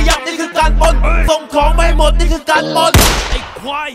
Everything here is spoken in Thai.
ขยับนี่คือการปนส่งของไม่หมดนี่คือการปนไอ้ควาย